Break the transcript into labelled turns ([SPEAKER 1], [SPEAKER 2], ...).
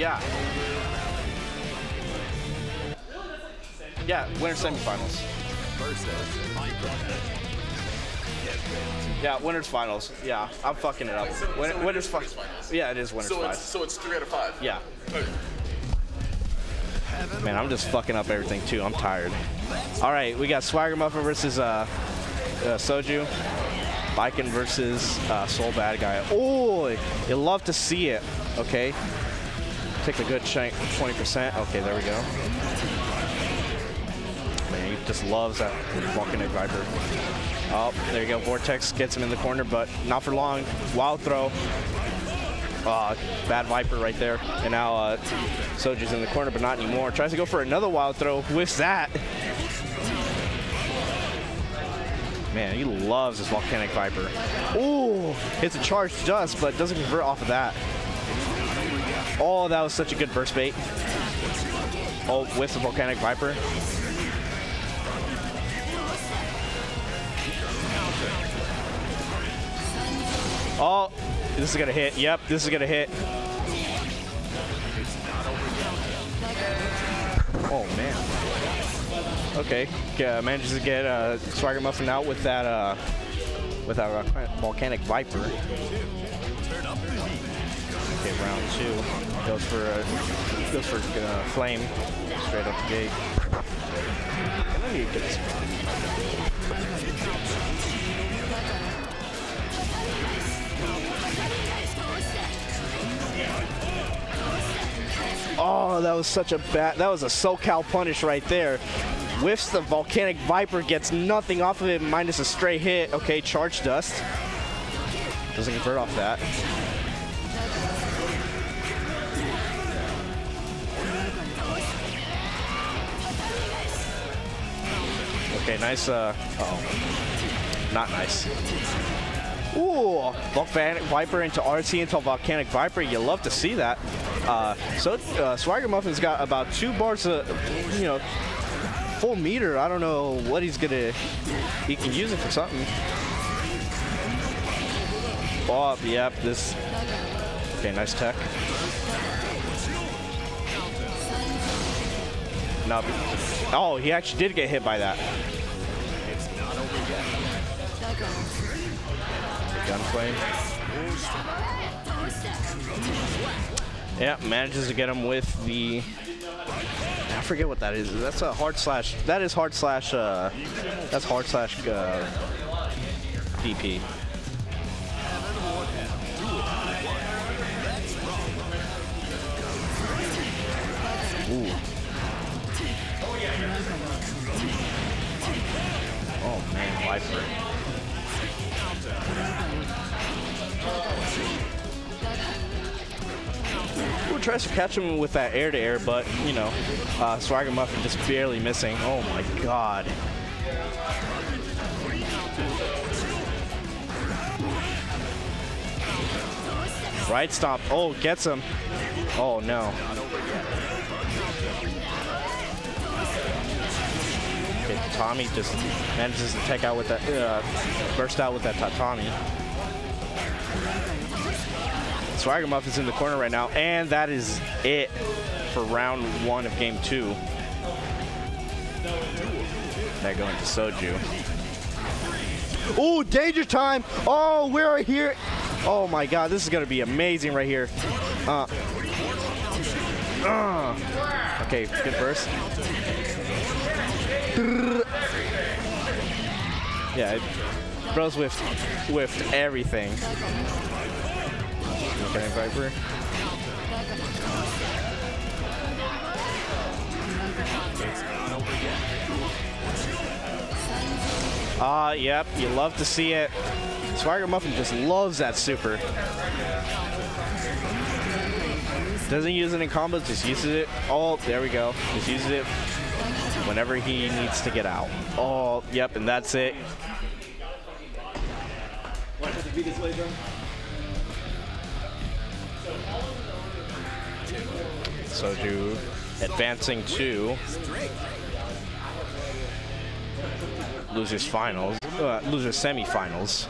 [SPEAKER 1] Yeah. Yeah, winner semifinals. Yeah, winners finals. Yeah, I'm fucking it up. Win- winners finals. Yeah, it is winners
[SPEAKER 2] So
[SPEAKER 1] finals.
[SPEAKER 2] it's so it's three out of five.
[SPEAKER 1] Yeah.
[SPEAKER 2] Okay.
[SPEAKER 1] Man, I'm just fucking up everything too. I'm tired. All right, we got Swagger Muffin versus uh, uh, Soju. Viking versus uh, Sol Badguy. Oh, you love to see it. Okay. Take a good chunk, 20%. Okay, there we go. Man, he just loves that Volcanic Viper. Oh, there you go. Vortex gets him in the corner, but not for long. Wild throw. Uh, bad Viper right there. And now uh, Soju's in the corner, but not anymore. Tries to go for another wild throw. Whiffs that. Man, he loves this Volcanic Viper. Ooh, hits a charge just, but doesn't convert off of that. Oh, that was such a good burst bait. Oh, with the Volcanic Viper. Oh, this is gonna hit. Yep, this is gonna hit. Oh man. Okay, uh, manages to get uh, Swagger Muffin out with that uh, with that uh, volcanic viper. Okay, round two goes for uh, goes for uh, flame straight up the gate. Oh, that was such a bad. That was a SoCal punish right there. Whiffs the volcanic viper, gets nothing off of it, minus a stray hit. Okay, charge dust. Doesn't convert off that. Okay, nice. Uh, uh oh, not nice. Ooh, Volcanic Viper into RT into Volcanic Viper. You love to see that. Uh, so uh, Swagger Muffin's got about two bars of, you know, full meter. I don't know what he's gonna. He can use it for something. Oh, yep. This. Okay, nice tech. No. Oh, he actually did get hit by that. Gunflame. Yeah, manages to get him with the. I forget what that is. That's a hard slash. That is hard slash. Uh, that's hard slash uh, DP. Ooh. Oh man, Viper. Ooh, tries to catch him with that air to air, but you know, uh, Swagger Muffin just barely missing. Oh my god. Right stomp. Oh, gets him. Oh no. Okay, Tommy just manages to take out with that, uh, burst out with that tatami. Swagger Muffin's in the corner right now, and that is it for round one of game two. Now going to Soju. Oh, danger time! Oh, we're here. Oh my god, this is gonna be amazing right here. Uh. Uh. Okay, good burst. Yeah, it, bros whiffed, whiffed everything. Okay, Viper. Ah, uh, yep, you love to see it. Swagger Muffin just loves that super. Doesn't use it in combos, just uses it. Oh, there we go. Just uses it whenever he needs to get out. Oh, yep, and that's it. Soju advancing to losers finals, uh, losers semifinals.